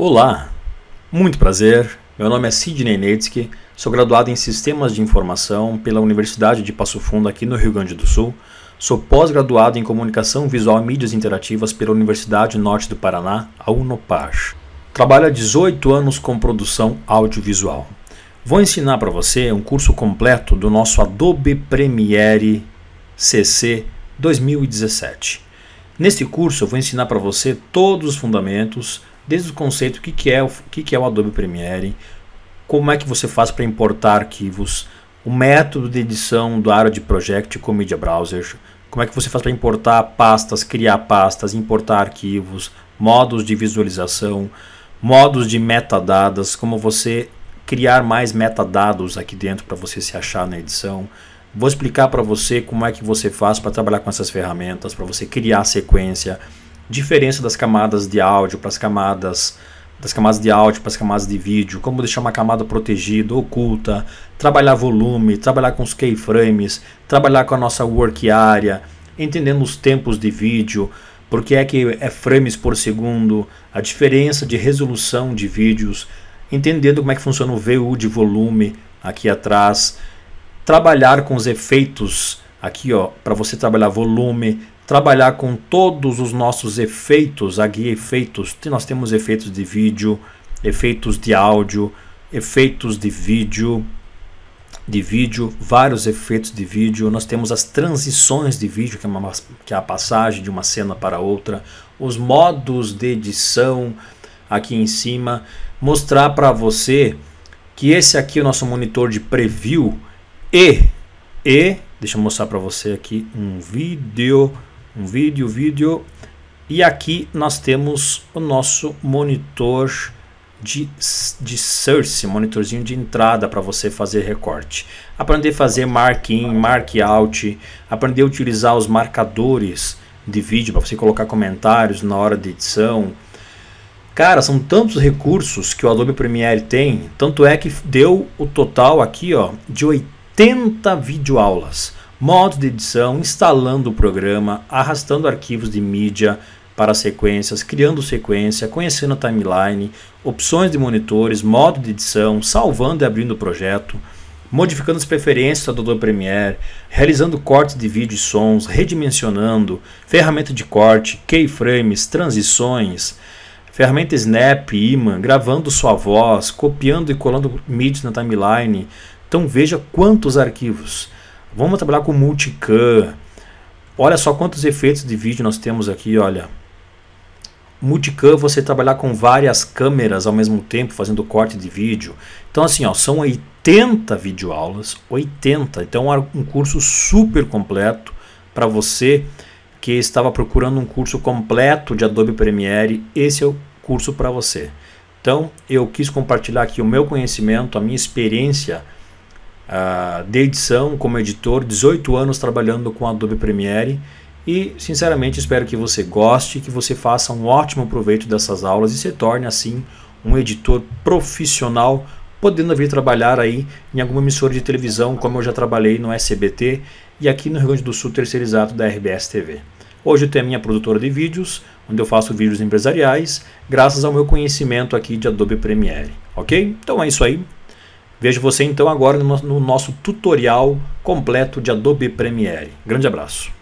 Olá, muito prazer. Meu nome é Sidney Netsky, sou graduado em Sistemas de Informação pela Universidade de Passo Fundo, aqui no Rio Grande do Sul. Sou pós-graduado em Comunicação Visual e Mídias Interativas pela Universidade Norte do Paraná, a Unopar. Trabalho há 18 anos com produção audiovisual. Vou ensinar para você um curso completo do nosso Adobe Premiere CC 2017. Neste curso eu vou ensinar para você todos os fundamentos, desde o conceito o que, que, é, o que, que é o Adobe Premiere, como é que você faz para importar arquivos, o método de edição do de Project com Media Browser, como é que você faz para importar pastas, criar pastas, importar arquivos, modos de visualização, modos de metadados, como você criar mais metadados aqui dentro para você se achar na edição. Vou explicar para você como é que você faz para trabalhar com essas ferramentas, para você criar sequência, diferença das camadas de áudio para as camadas das camadas de áudio para as camadas de vídeo, como deixar uma camada protegida, oculta, trabalhar volume, trabalhar com os keyframes, trabalhar com a nossa work area, entendendo os tempos de vídeo, porque é que é frames por segundo, a diferença de resolução de vídeos, entendendo como é que funciona o VU de volume aqui atrás, trabalhar com os efeitos aqui ó, para você trabalhar volume, trabalhar com todos os nossos efeitos, a guia efeitos. Nós temos efeitos de vídeo, efeitos de áudio, efeitos de vídeo, de vídeo, vários efeitos de vídeo. Nós temos as transições de vídeo, que é, uma, que é a passagem de uma cena para outra, os modos de edição aqui em cima, mostrar para você que esse aqui é o nosso monitor de preview e e deixa eu mostrar para você aqui um vídeo um vídeo, vídeo. E aqui nós temos o nosso monitor de, de source, monitorzinho de entrada para você fazer recorte. Aprender a fazer mark in, mark out, aprender a utilizar os marcadores de vídeo para você colocar comentários na hora de edição. Cara, são tantos recursos que o Adobe Premiere tem, tanto é que deu o total aqui ó, de 80 videoaulas modos de edição, instalando o programa, arrastando arquivos de mídia para sequências, criando sequência, conhecendo a timeline, opções de monitores, modo de edição, salvando e abrindo o projeto, modificando as preferências do Adobe Premiere, realizando cortes de vídeo e sons, redimensionando, ferramenta de corte, keyframes, transições, ferramenta Snap, Image, gravando sua voz, copiando e colando mídias na timeline. Então veja quantos arquivos. Vamos trabalhar com multicam. Olha só quantos efeitos de vídeo nós temos aqui, olha. Multicam, você trabalhar com várias câmeras ao mesmo tempo, fazendo corte de vídeo. Então assim, ó, são 80 videoaulas, 80. Então é um curso super completo para você que estava procurando um curso completo de Adobe Premiere. Esse é o curso para você. Então eu quis compartilhar aqui o meu conhecimento, a minha experiência uh, de edição como editor, 18 anos trabalhando com Adobe Premiere e sinceramente espero que você goste, que você faça um ótimo proveito dessas aulas e se torne assim um editor profissional, podendo vir trabalhar aí em alguma emissora de televisão, como eu já trabalhei no SBT e aqui no Rio Grande do Sul terceirizado da RBS TV. Hoje eu tenho a minha produtora de vídeos, onde eu faço vídeos empresariais, graças ao meu conhecimento aqui de Adobe Premiere, ok? Então é isso aí, Vejo você então agora no nosso tutorial completo de Adobe Premiere. Grande abraço.